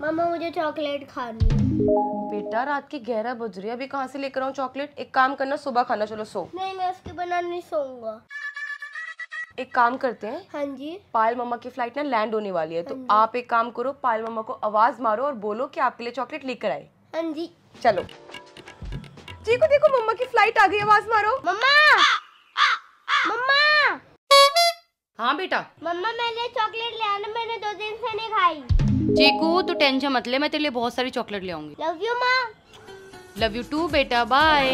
मम्मा मुझे चॉकलेट खानी बेटा रात के ग्यारह बज रहे हैं। अभी कहाँ से लेकर आऊँ चॉकलेट? एक काम करना सुबह खाना चलो सो। नहीं मैं उसके बिना नहीं सोऊँगा। एक काम करते हैं। हाँ जी। पायल मम्मा की फ़्लाइट ना लैंड होने वाली है। तो आप एक काम करो पायल मम्मा को आवाज़ मारो और बोलो कि आपके लिए चॉकलेट लेकर आए। हाँ जी। चलो। देखो देखो मम्मा की फ़्लाइट आ गई आवाज़ मारो। मम्मा! मम्मा! हाँ बेटा। मम्मा मेरे चॉकलेट ले आना मैंने दो दिन से नहीं खाई। चीकू तू टेंशन मत ले मैं तेरे लिए बहुत सारी चॉकलेट ले आऊँगी। लव यू माँ। लव यू टू बेटा बाय